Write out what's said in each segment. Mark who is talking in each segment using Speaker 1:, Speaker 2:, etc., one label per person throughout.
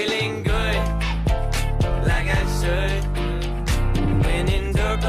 Speaker 1: Feeling good, like I should. When in dark, we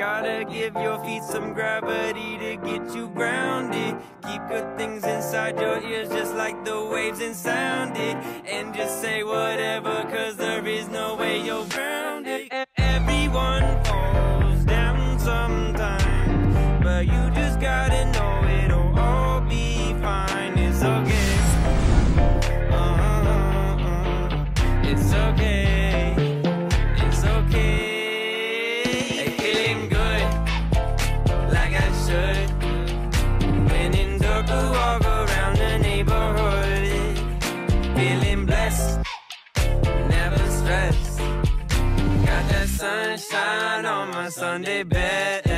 Speaker 1: Gotta give your feet some gravity to get you grounded. Keep good things inside your ears, just like the waves and sound it. And just say whatever, sunshine on my Sunday best.